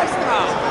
Meister.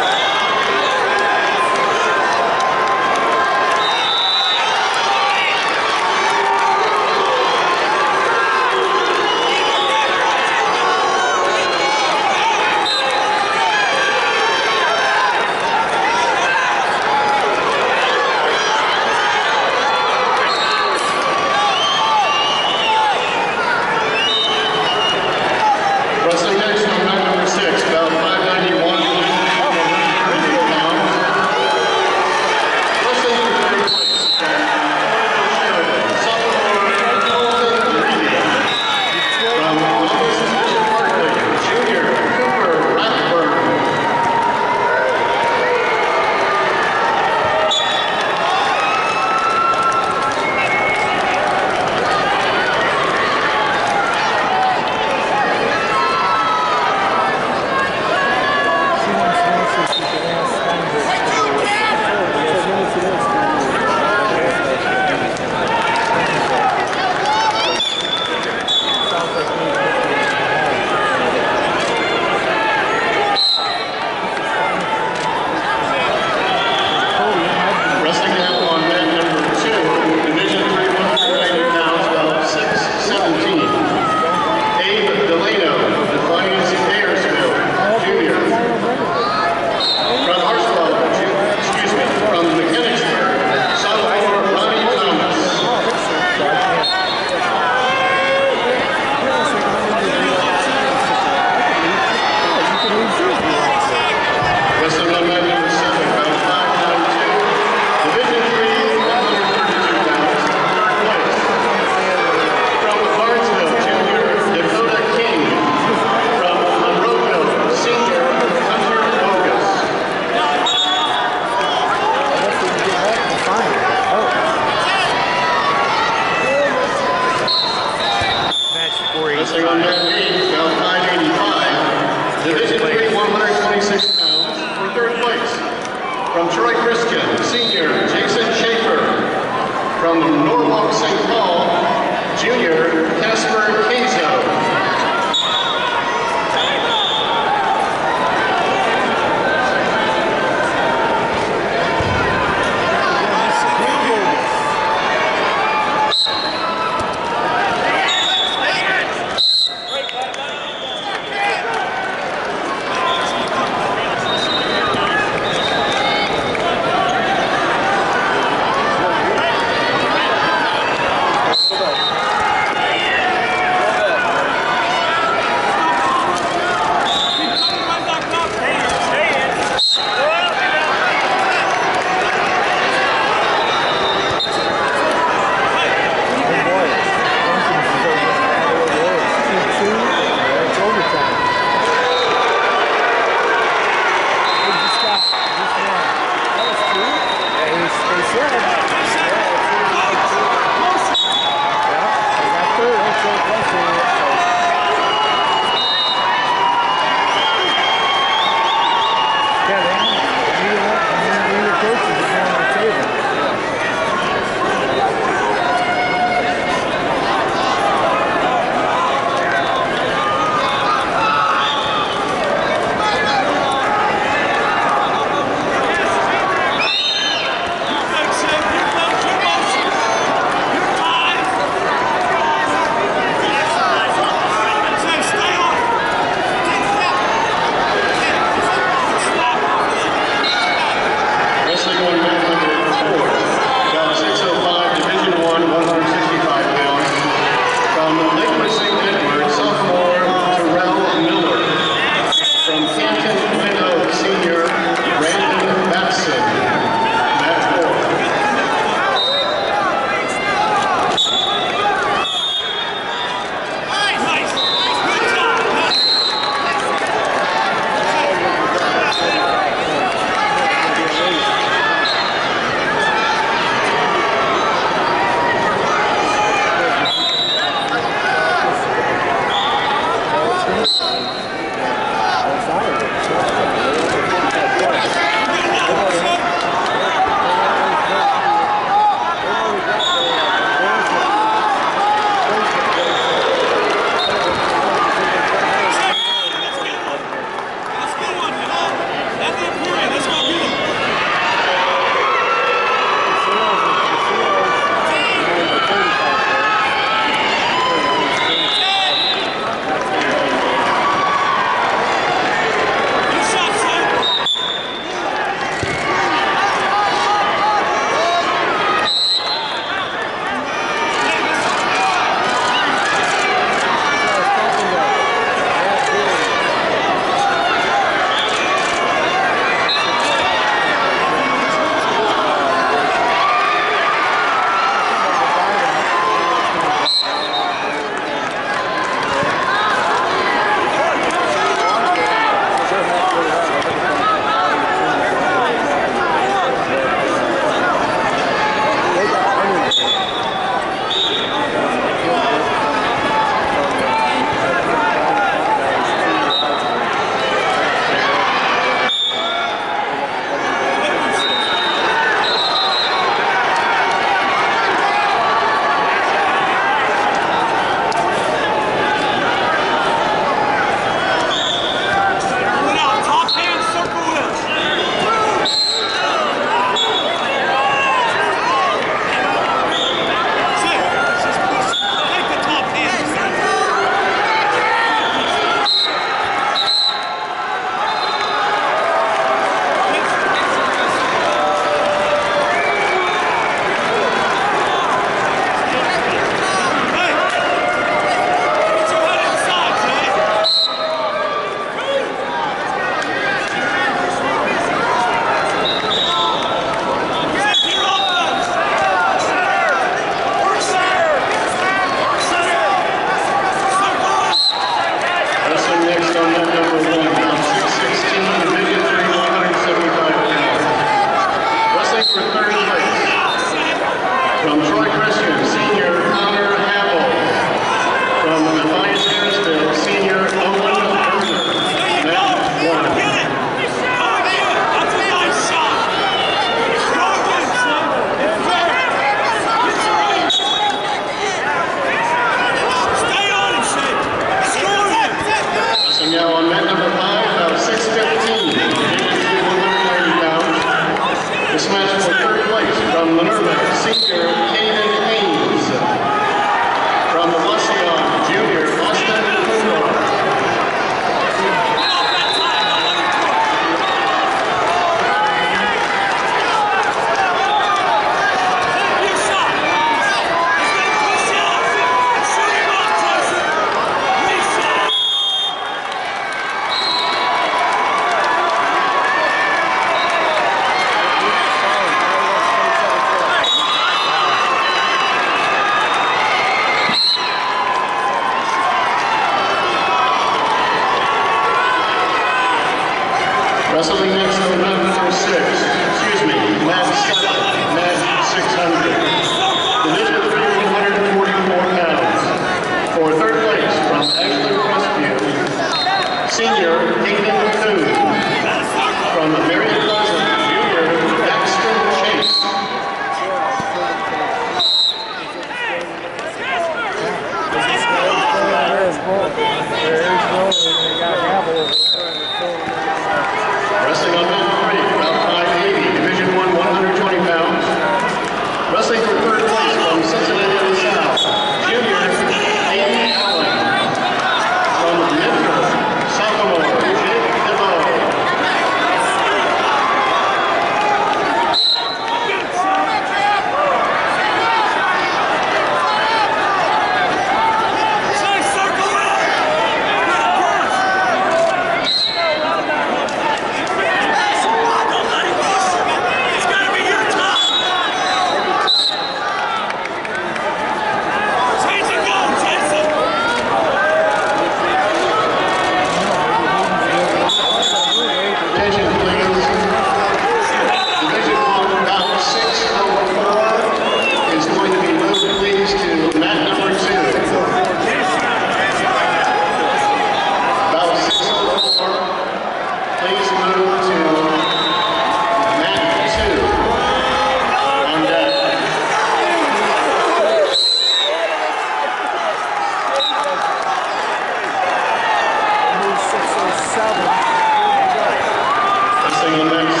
Wrestling on mat six, bout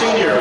senior